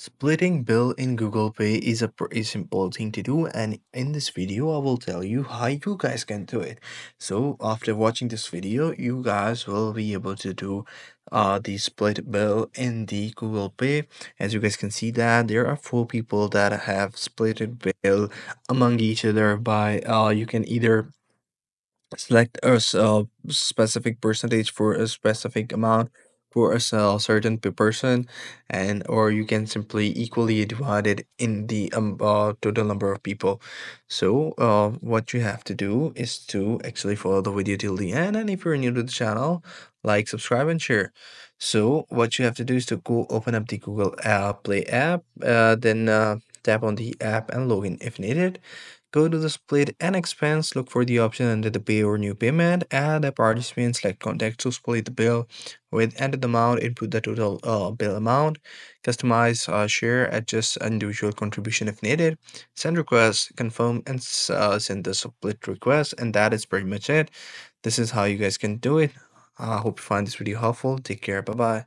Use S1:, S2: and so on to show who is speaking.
S1: Splitting bill in Google Pay is a pretty simple thing to do and in this video I will tell you how you guys can do it. So after watching this video you guys will be able to do uh, the split bill in the Google Pay. As you guys can see that there are four people that have splitted bill among each other by uh, you can either select a uh, specific percentage for a specific amount for a certain pe- person and or you can simply equally divide it in the um, uh, total number of people. So uh, what you have to do is to actually follow the video till the end and if you're new to the channel like subscribe and share. So what you have to do is to go open up the google app play app uh, then uh, tap on the app and login if needed Go to the split and expense, look for the option under the pay or new payment, add a participant, select contact to split the bill with entered amount, input the total uh, bill amount, customize, uh, share, adjust individual contribution if needed, send request, confirm, and uh, send the split request. And that is pretty much it. This is how you guys can do it. I hope you find this video helpful. Take care. Bye bye.